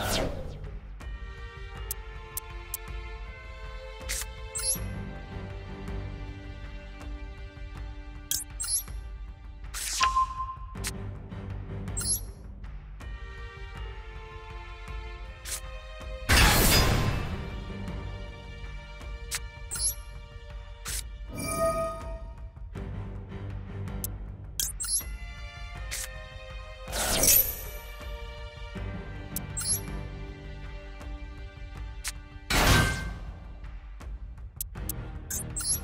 Thank you. you